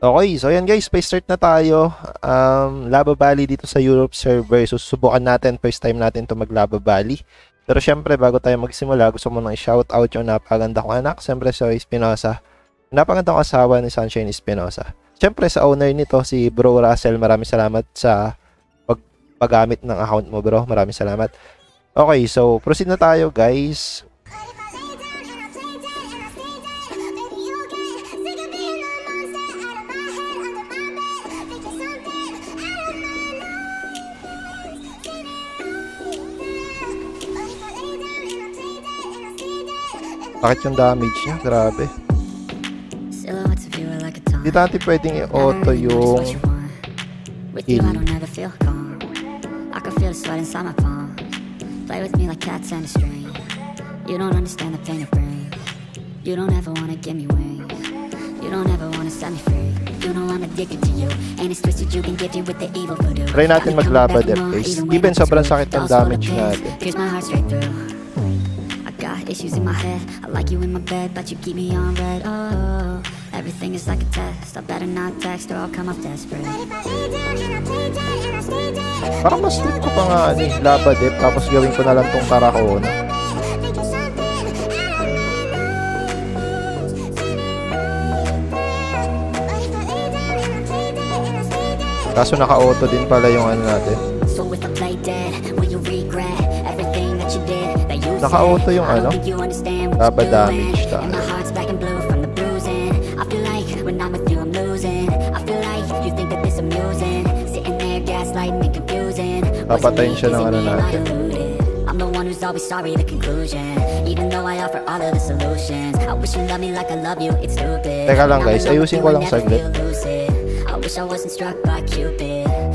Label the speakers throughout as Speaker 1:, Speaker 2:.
Speaker 1: Okay, so yan guys, may start na tayo. Um, Lava Valley dito sa Europe server. So, susubukan natin. First time natin to mag Lava Valley. Pero syempre, bago tayo magsimula, gusto mo nang i-shout out yung napaganda kong anak. Siyempre, sa Espinosa. Napaganda kong asawa ni Sunshine Espinosa. Siyempre, sa owner nito, si Bro Russell, maraming salamat sa pag paggamit ng account mo, bro. Maraming salamat. Okay, so proceed na tayo, guys. Bakit yung damage niya? Grabe. Hindi natin pwedeng i-auto yung
Speaker 2: you, palms. Play with me like cats and a string. You don't understand the pain it brings. You don't ever wanna give me wings. You don't ever wanna set me free. You know I'm addicted to you. And it's twisted, you can gifted with the evil voodoo.
Speaker 1: Try natin maglaba,
Speaker 2: more,
Speaker 1: Face.
Speaker 2: even
Speaker 1: sobrang sakit ng damage natin.
Speaker 2: Pierce my heart straight through. Issues in my head. I like you in my bed, but you keep me on red. Oh, everything is like a test. I better not text or I'll come off desperate.
Speaker 1: Parang mas trip ko pa nga ano eh, Lava Dep, tapos gawin ko na lang tong Taracona. Kaso naka-auto din pala yung ano natin.
Speaker 2: If I play dead, will you regret everything that you did? That you
Speaker 1: Naka-auto
Speaker 2: said?
Speaker 1: yung
Speaker 2: I don't
Speaker 1: ano,
Speaker 2: doing.
Speaker 1: damage tayo.
Speaker 2: And my heart's black and blue from the bruising. I feel like when I'm with you, I'm losing. I feel like you think that this amusing. Sitting there gaslighting and confusing.
Speaker 1: Papatayin siya ng ano natin.
Speaker 2: I'm the one who's always sorry, the conclusion. Even though I offer all of the solutions. I wish you loved me like I love you, it's stupid.
Speaker 1: Teka lang, guys. Ayusin ko lang saglit.
Speaker 2: I wish I wasn't struck by Cupid.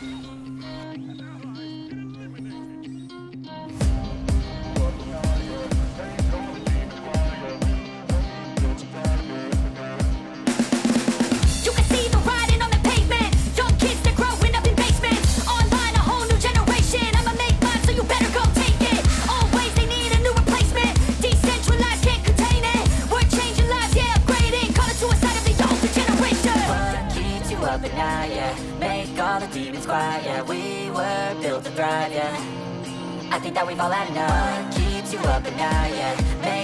Speaker 3: You yeah.
Speaker 2: We were built to thrive, yeah. I think that we've all had enough. What keeps you up at night, yeah. Make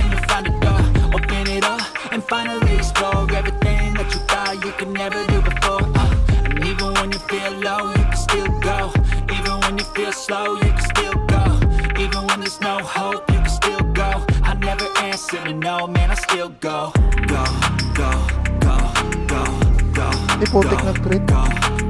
Speaker 4: still go. Go, go, go, go, go. Go,
Speaker 1: na crit.
Speaker 4: Go, go, go, go,